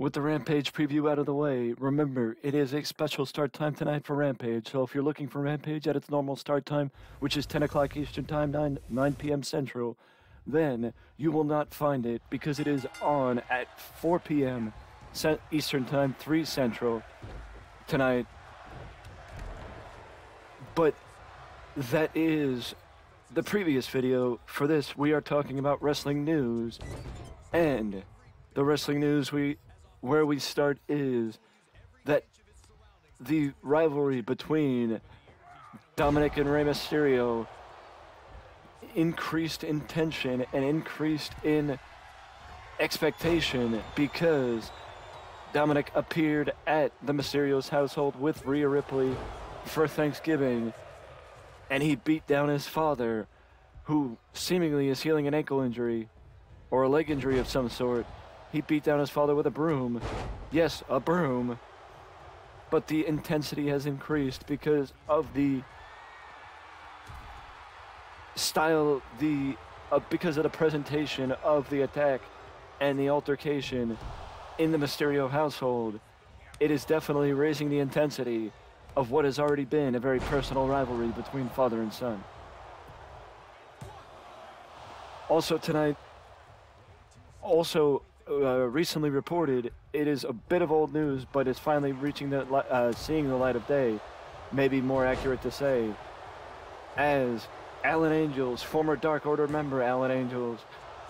With the Rampage preview out of the way, remember it is a special start time tonight for Rampage. So if you're looking for Rampage at its normal start time, which is 10 o'clock Eastern Time, 9, 9 p.m. Central, then you will not find it because it is on at 4 p.m. Eastern Time, 3 Central tonight. But that is the previous video. For this, we are talking about wrestling news. And the wrestling news we where we start is that the rivalry between Dominik and Rey Mysterio increased in tension and increased in expectation because Dominik appeared at the Mysterio's household with Rhea Ripley for Thanksgiving and he beat down his father who seemingly is healing an ankle injury or a leg injury of some sort he beat down his father with a broom. Yes, a broom. But the intensity has increased because of the style, the uh, because of the presentation of the attack and the altercation in the Mysterio household. It is definitely raising the intensity of what has already been a very personal rivalry between father and son. Also tonight, also uh, recently reported, it is a bit of old news, but it's finally reaching the uh, seeing the light of day. Maybe more accurate to say, as Alan Angels, former Dark Order member Alan Angels,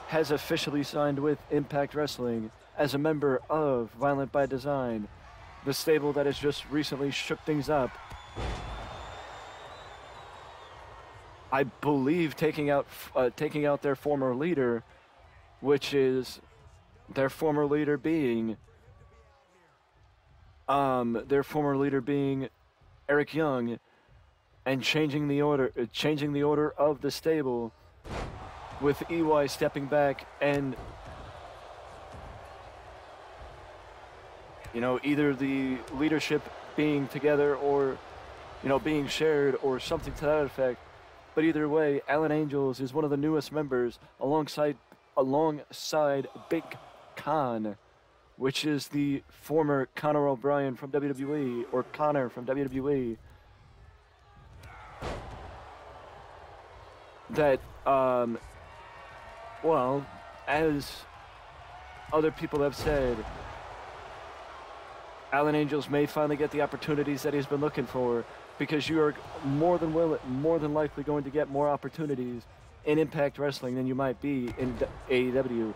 has officially signed with Impact Wrestling as a member of Violent by Design, the stable that has just recently shook things up. I believe taking out uh, taking out their former leader, which is their former leader being um, their former leader being Eric Young, and changing the order, uh, changing the order of the stable, with EY stepping back and you know either the leadership being together or you know being shared or something to that effect. But either way, Alan Angels is one of the newest members alongside alongside Big Kon, which is the former Conor O'Brien from WWE, or Konnor from WWE. That, um, well, as other people have said, Alan Angels may finally get the opportunities that he's been looking for because you are more than will, more than likely going to get more opportunities in Impact Wrestling than you might be in AEW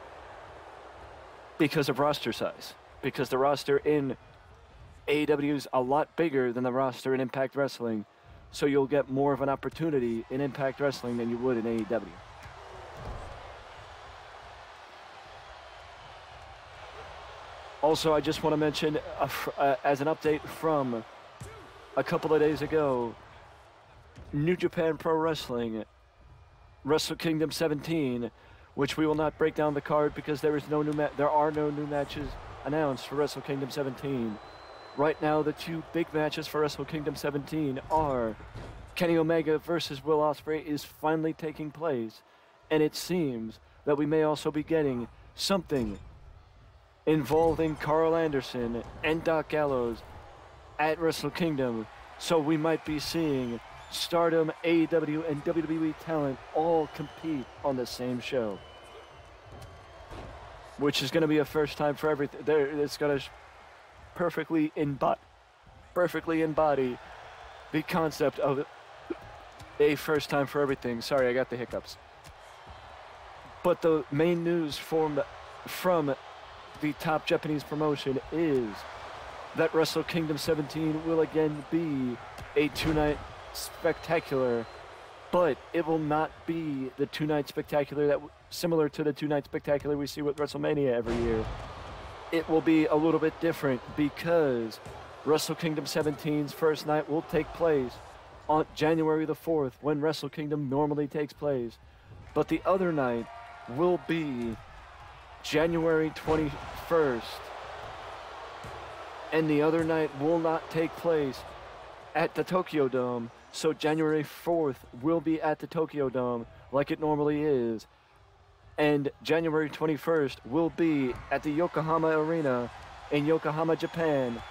because of roster size. Because the roster in AEW is a lot bigger than the roster in Impact Wrestling. So you'll get more of an opportunity in Impact Wrestling than you would in AEW. Also, I just want to mention, uh, uh, as an update from a couple of days ago, New Japan Pro Wrestling, Wrestle Kingdom 17, which we will not break down the card because there is no new there are no new matches announced for Wrestle Kingdom 17. Right now, the two big matches for Wrestle Kingdom 17 are Kenny Omega versus Will Ospreay is finally taking place, and it seems that we may also be getting something involving Karl Anderson and Doc Gallows at Wrestle Kingdom. So we might be seeing Stardom, AEW, and WWE talent all compete on the same show. Which is going to be a first time for everything. It's going to perfectly embody, perfectly embody the concept of a first time for everything. Sorry, I got the hiccups. But the main news from from the top Japanese promotion is that Wrestle Kingdom 17 will again be a two-night spectacular, but it will not be the two night spectacular that similar to the two night spectacular we see with WrestleMania every year. It will be a little bit different because Wrestle Kingdom 17's first night will take place on January the 4th when Wrestle Kingdom normally takes place. But the other night will be January 21st. And the other night will not take place at the Tokyo Dome. So January 4th will be at the Tokyo Dome like it normally is. And January 21st will be at the Yokohama Arena in Yokohama, Japan.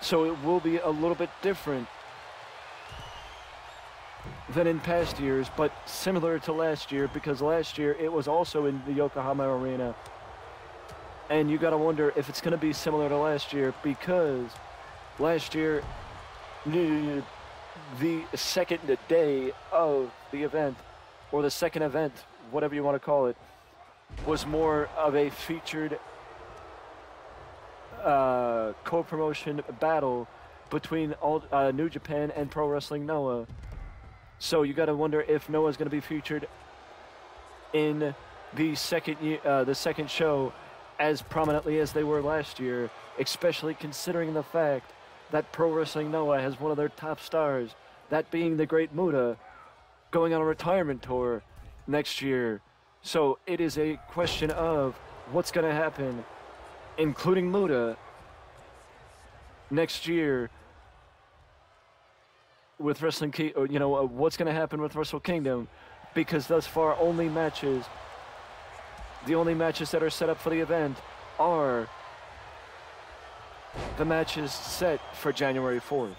So it will be a little bit different than in past years, but similar to last year because last year it was also in the Yokohama Arena. And you got to wonder if it's going to be similar to last year because last year the second day of the event or the second event, whatever you want to call it, was more of a featured uh, co-promotion battle between all, uh, New Japan and Pro Wrestling Noah. So you got to wonder if Noah's going to be featured in the second uh, the second show as prominently as they were last year, especially considering the fact that Pro Wrestling Noah has one of their top stars, that being the Great Muta, going on a retirement tour next year. So it is a question of what's going to happen, including Muta, next year with Wrestling or, you know, uh, what's going to happen with Wrestle Kingdom, because thus far only matches, the only matches that are set up for the event are the match is set for January 4th.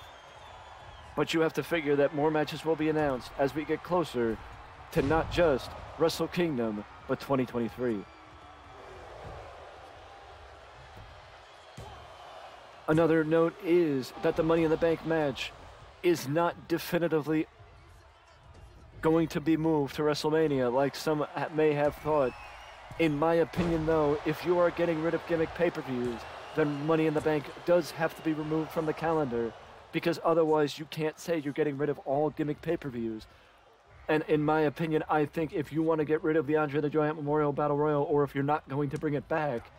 But you have to figure that more matches will be announced as we get closer to not just Wrestle Kingdom, but 2023. Another note is that the Money in the Bank match is not definitively going to be moved to WrestleMania like some may have thought. In my opinion, though, if you are getting rid of gimmick pay-per-views, then Money in the Bank does have to be removed from the calendar because otherwise you can't say you're getting rid of all gimmick pay-per-views. And in my opinion, I think if you want to get rid of the Andre the Giant Memorial Battle Royal or if you're not going to bring it back,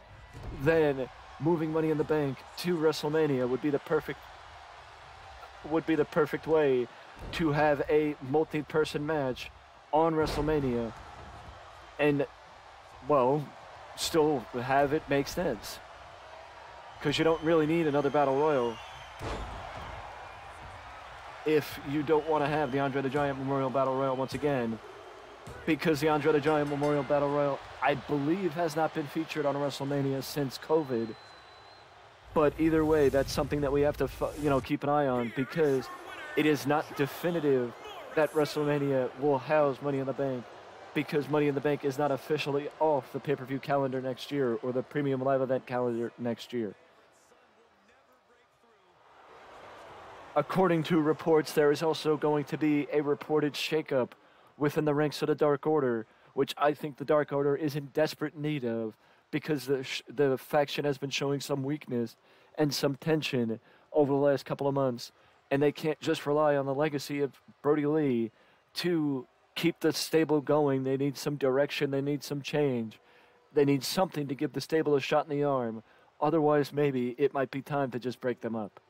then moving Money in the Bank to WrestleMania would be the perfect would be the perfect way to have a multi-person match on WrestleMania and well still have it make sense because you don't really need another battle royal if you don't want to have the Andre the Giant Memorial Battle Royal once again because the Andre the Giant Memorial Battle Royal I believe has not been featured on WrestleMania since COVID but either way, that's something that we have to, you know, keep an eye on because it is not definitive that WrestleMania will house Money in the Bank because Money in the Bank is not officially off the pay-per-view calendar next year or the premium live event calendar next year. According to reports, there is also going to be a reported shakeup within the ranks of the Dark Order, which I think the Dark Order is in desperate need of because the, the faction has been showing some weakness and some tension over the last couple of months. And they can't just rely on the legacy of Brodie Lee to keep the stable going. They need some direction, they need some change. They need something to give the stable a shot in the arm. Otherwise, maybe it might be time to just break them up.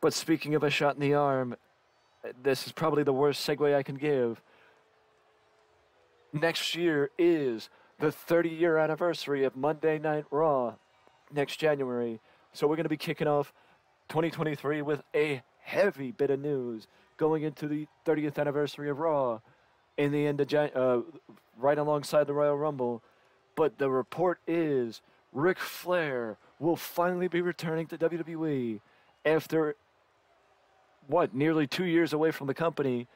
But speaking of a shot in the arm, this is probably the worst segue I can give. Next year is the 30 year anniversary of Monday Night Raw next January. So we're going to be kicking off 2023 with a heavy bit of news going into the 30th anniversary of Raw in the end of Jan- uh, right alongside the Royal Rumble. But the report is Ric Flair will finally be returning to WWE after what nearly two years away from the company.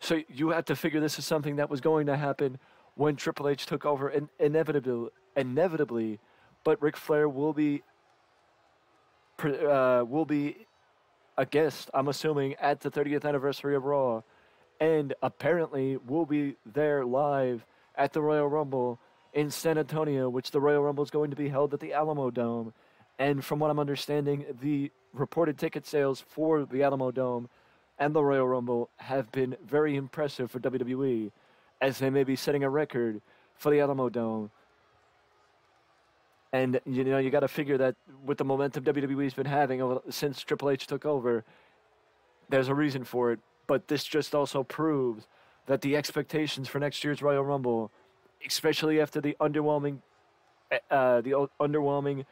So you had to figure this is something that was going to happen when Triple H took over, and inevitably, inevitably, but Ric Flair will be uh, will be a guest. I'm assuming at the 30th anniversary of Raw, and apparently will be there live at the Royal Rumble in San Antonio, which the Royal Rumble is going to be held at the Alamodome. And from what I'm understanding, the reported ticket sales for the Alamodome and the Royal Rumble have been very impressive for WWE as they may be setting a record for the Alamodome. And you know you got to figure that with the momentum WWE's been having since Triple H took over, there's a reason for it. But this just also proves that the expectations for next year's Royal Rumble, especially after the underwhelming, uh, the underwhelming,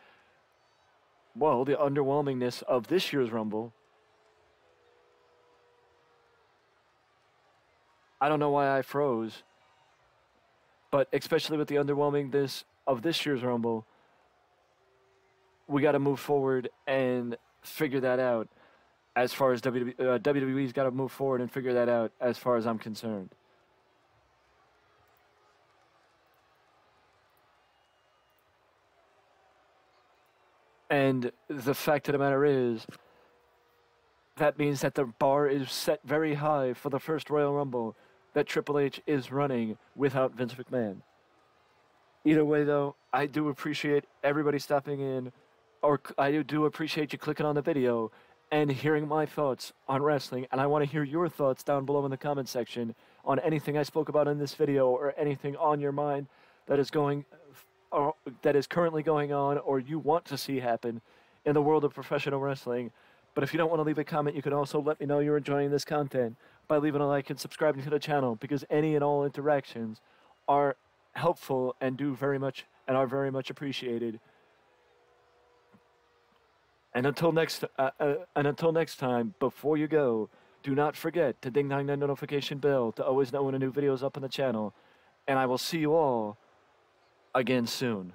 well, the underwhelmingness of this year's Rumble, I don't know why I froze. But especially with the underwhelmingness of this year's Rumble, we got to move forward and figure that out. As far as WWE, uh, WWE's got to move forward and figure that out. As far as I'm concerned. And the fact of the matter is, that means that the bar is set very high for the first Royal Rumble that Triple H is running without Vince McMahon. Either way, though, I do appreciate everybody stopping in, or I do appreciate you clicking on the video and hearing my thoughts on wrestling. And I want to hear your thoughts down below in the comment section on anything I spoke about in this video or anything on your mind that is going, or that is currently going on, or you want to see happen in the world of professional wrestling. But if you don't want to leave a comment, you can also let me know you're enjoying this content by leaving a like and subscribing to the channel because any and all interactions are helpful and do very much and are very much appreciated. And until next uh, uh, and until next time, before you go, do not forget to ding dong that notification bell to always know when a new video is up on the channel. And I will see you all again soon.